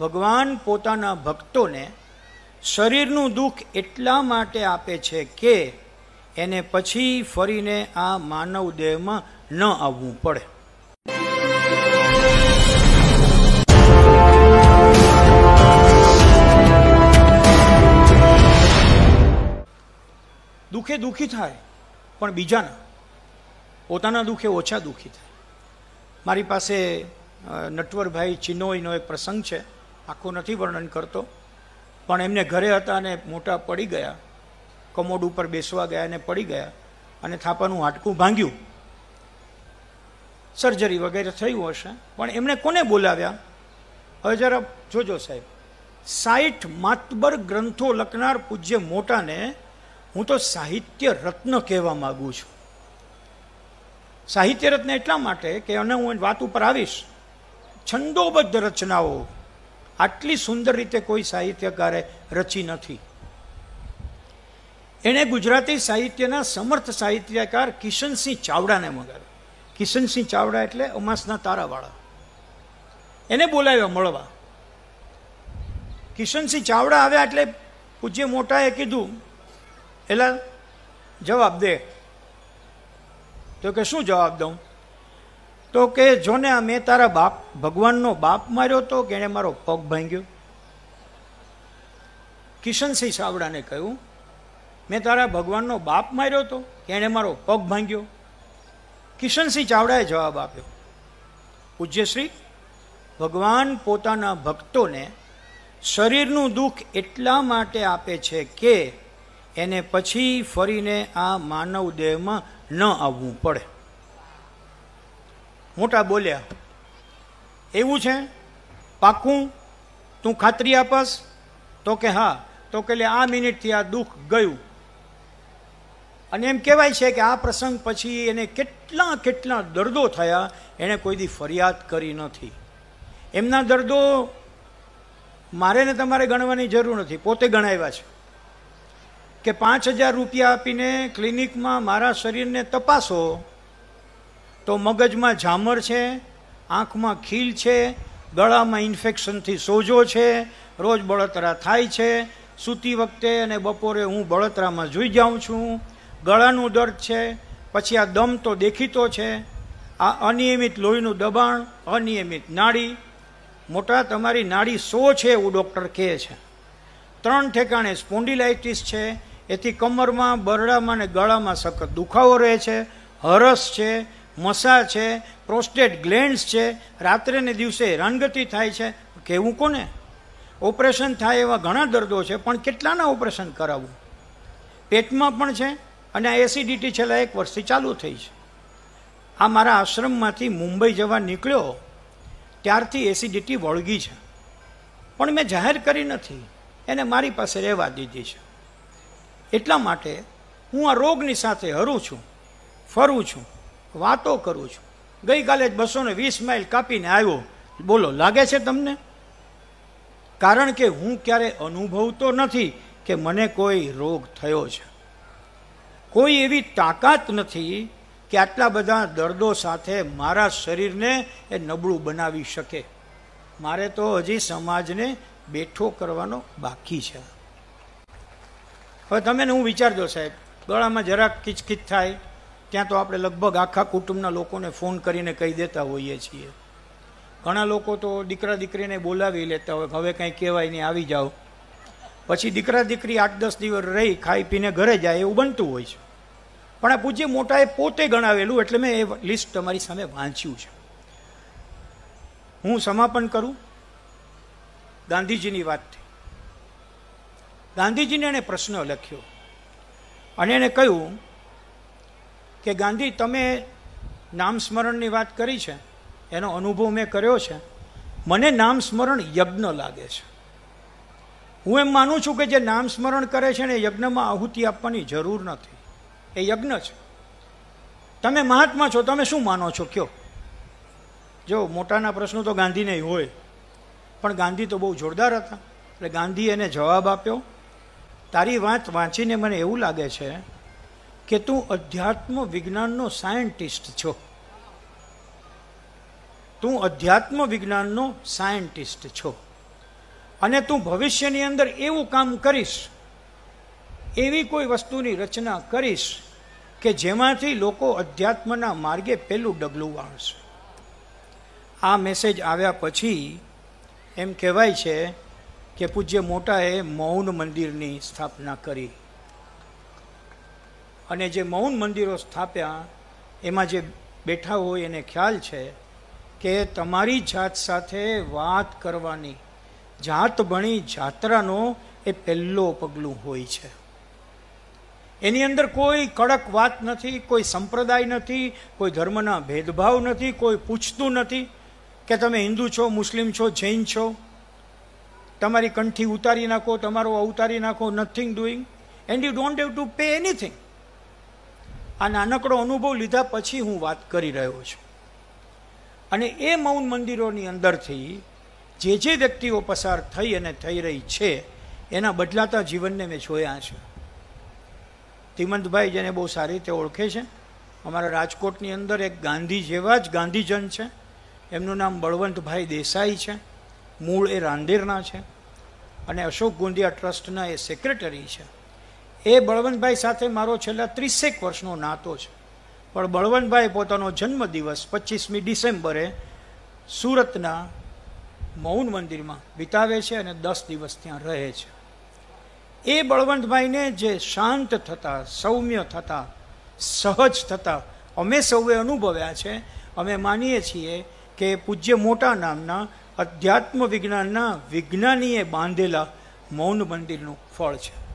ભગવાન પોતાના ભક્તોને શરીરનું દુઃખ એટલા માટે આપે છે કે એને પછી ફરીને આ માનવ દેહમાં ન આવવું પડે. દુઃખે દુઃખી થાય, પણ બીજાના પોતાના દુઃખે ઓછા દુઃખી થાય. મારી પાસે નટવરભાઈ ચિનોઈનો એક પ્રસંગ છે. આખું નથી વર્ણન કરતો. પણ એમને ઘરે હતા અને મોટા પડી ગયા. કમોડ ઉપર બેસવા ગયા અને પડી ગયા. અને થાપાનું હાડકું ભાંગ્યું. સર્જરી વગેરે થયું હશે. પણ એમણે કોને બોલાવ્યા? હવે જરા જોજો સાહેબ. સાઠ માતબર ગ્રંથો લખનાર પૂજ્ય મોટાને હું તો સાહિત્ય રત્ન કહેવા માગું છું. સાહિત્ય રત્ન એટલા માટે કે અને હું વાત ઉપર આવીશ. છંદોબદ્ધ રચનાઓ આટલી સુંદર રીતે કોઈ સાહિત્યકારે રચી નથી. એણે ગુજરાતી સાહિત્યના સમર્થ સાહિત્યકાર કિશનસિંહ ચાવડાને મગાવ્યા. કિશનસિંહ ચાવડા એટલે અમાસના તારાવાળા. એને બોલાવ્યા મળવા. કિશનસિંહ ચાવડા આવ્યા એટલે પૂજ્ય મોટાએ કીધું, એલા, જવાબ દે. તો કે, શું જવાબ દઉં? તો કે જો ને આ મેં તારા બાપ, ભગવાનનો બાપ માર્યો તો કે એણે મારો પગ ભાંગ્યો? કિશનસિંહ ચાવડાને કહ્યું, મેં તારા ભગવાનનો બાપ માર્યો તો કે એણે મારો પગ ભાંગ્યો? કિશનસિંહ ચાવડાએ જવાબ આપ્યો પૂજ્યશ્રી ભગવાન પોતાના ભક્તોને શરીરનું દુઃખ એટલા માટે આપે છે કે એને પછી ફરીને આ માનવ દેહમાં ન આવવું પડે. મોટા બોલ્યા, એવું છે? પાકું? તું ખાતરી આપસ? તો કે હા, તો કે આ મિનિટથી આ દુઃખ ગયું. અને એમ કહેવાય છે કે આ પ્રસંગ પછી એને કેટલા કેટલા દર્દો થયા એણે કોઈ દી ફરિયાદ કરી નથી. એમના દર્દો મારે ને તમારે ગણવાની જરૂર નથી, પોતે ગણાવ્યા છે. કે પાંચ હજાર રૂપિયા આપીને ક્લિનિકમાં મારા શરીરને તપાસો તો મગજમાં ઝામર છે, આંખમાં ખીલ છે, ગળામાં ઇન્ફેક્શનથી સોજો છે, રોજ બળતરા થાય છે, સૂતી વખતે અને બપોરે હું બળતરામાં જોઈ જાઉં છું, ગળાનું દર્દ છે, પછી આ દમ તો દેખીતો છે, આ અનિયમિત લોહીનું દબાણ, અનિયમિત નાડી, મોટા તમારી નાડી સો છે એવું ડૉક્ટર કહે છે. ત્રણ ઠેકાણે સ્પોન્ડિલાઇટિસ છે, એથી કમરમાં, બરડામાં અને ગળામાં સખત દુખાવો રહે છે, હરસ છે મસા છે પ્રોસ્ટેટ ગ્લેન્ડ્સ છે રાત્રે ને દિવસે રણગતિ થાય છે. કેવું કોને? ઓપરેશન થાય એવા ઘણા દર્દો છે, પણ કેટલાના ઓપરેશન કરાવવું? પેટમાં પણ છે અને આ એસિડિટી છેલ્લા એક વર્ષથી ચાલુ થઈ છે. આ મારા આશ્રમમાંથી મુંબઈ જવા નીકળ્યો, ત્યારથી એસિડિટી વળગી છે. પણ મેં જાહેર કરી નથી. એને મારી પાસે રહેવા દીધી છે. એટલા માટે હું આ રોગની સાથે હરું છું, ફરું છું. વાતો કરું છું. ગઈકાલે જ બસો ને વીસ માઇલ કાપીને આવ્યો. બોલો, લાગે છે તમને? કારણ કે હું ક્યારે અનુભવતો નથી કે મને કોઈ રોગ થયો છે. કોઈ એવી તાકાત નથી કે આટલા બધા દર્દો સાથે મારા શરીરને એ નબળું બનાવી શકે. મારે તો હજી સમાજને બેઠો કરવાનો બાકી છે. હવે તમે હું વિચારજો સાહેબ. ગળામાં જરાક કિચકિચ થાય. ત્યાં તો આપણે લગભગ આખા કુટુંબના લોકોને ફોન કરીને કહી દેતા હોઈએ છીએ. ઘણા લોકો તો દીકરા દીકરીને બોલાવી લેતા હોય, હવે કંઈ કહેવાય નહીં, આવી જાઓ. પછી દીકરા દીકરી આઠ દસ દિવસ રહી, ખાઈ પીને ઘરે જાય, એવું બનતું હોય છે. પણ આ પૂજ્ય મોટાએ પોતે ગણાવેલું, એટલે મેં એ લિસ્ટ તમારી સામે વાંચ્યું છે. હું સમાપન કરું? ગાંધીજીની વાતથી ગાંધીજીને એણે પ્રશ્ન લખ્યો. અને એણે કહ્યું કે ગાંધી, તમે નામ સ્મરણની વાત કરી છે, એનો અનુભવ મેં કર્યો છે. મને નામ સ્મરણ યજ્ઞ લાગે છે. હું એમ માનું છું કે જે નામ સ્મરણ કરે છે ને યજ્ઞમાં આહુતિ આપવાની જરૂર નથી. એ યજ્ઞ છે. તમે મહાત્મા છો, તમે શું માનો છો? કયો. જો મોટાના પ્રશ્નો તો ગાંધીને હોય, પણ ગાંધી તો બહુ જોરદાર હતા. એટલે ગાંધી એને જવાબ આપ્યો, તારી વાત વાંચીને મને એવું લાગે છે કે તું અધ્યાત્મ વિજ્ઞાનનો સાયન્ટિસ્ટ છો. તું અધ્યાત્મ વિજ્ઞાનનો સાયન્ટિસ્ટ છો. અને તું ભવિષ્યની અંદર એવું કામ કરીશ, એવી કોઈ વસ્તુની રચના કરીશ કે જેમાંથી લોકો અધ્યાત્મના માર્ગે પહેલું ડગલું વાળશે. આ મેસેજ આવ્યા પછી એમ કહેવાય છે કે પૂજ્ય મોટાએ મૌન મંદિરની સ્થાપના કરી. અને જે મૌન મંદિરો સ્થાપ્યા, એમાં જે બેઠા હોય એને ખ્યાલ છે કે તમારી જાત સાથે વાત કરવાની, જાત ભણી જાત્રાનો એ પહેલો પગલું હોય છે. એની અંદર કોઈ કડક વાત નથી, કોઈ સંપ્રદાય નથી, કોઈ ધર્મના ભેદભાવ નથી, કોઈ પૂછતું નથી કે તમે હિન્દુ છો, મુસ્લિમ છો, જૈન છો. તમારી કંઠી ઉતારી નાખો, તમારો ઉતારી નાખો nothing doing and you don't have to pay anything આ નાનકડો અનુભવ લીધા પછી હું વાત કરી રહ્યો છું. અને એ મૌન મંદિરોની અંદરથી જે જે વ્યક્તિઓ પસાર થઈ અને થઈ રહી છે, એના બદલાતા જીવનને મેં જોયા છે. તિમંતભાઈ જેને બહુ સારી રીતે ઓળખે છે, અમારા રાજકોટની અંદર એક ગાંધી જેવા જ ગાંધીજન છે. એમનું નામ બળવંતભાઈ દેસાઈ છે. મૂળ એ રાંદેરના છે. અને અશોક ગુંદિયા ટ્રસ્ટના એ સેક્રેટરી છે. એ બળવંતભાઈ સાથે મારો છેલ્લા ત્રીસેક વર્ષનો નાતો છે. પણ બળવંતભાઈ પોતાનો જન્મદિવસ પચીસમી ડિસેમ્બરે સુરતના મૌન મંદિરમાં વિતાવે છે અને દસ દિવસ ત્યાં રહે છે. એ બળવંતભાઈને જે શાંત થતા, સૌમ્ય થતા, સહજ થતા અમે સૌએ અનુભવ્યા છે, અમે માનીએ છીએ કે પૂજ્ય મોટા નામના અધ્યાત્મ વિજ્ઞાનના વિજ્ઞાનીએ બાંધેલા મૌન મંદિરનું ફળ છે.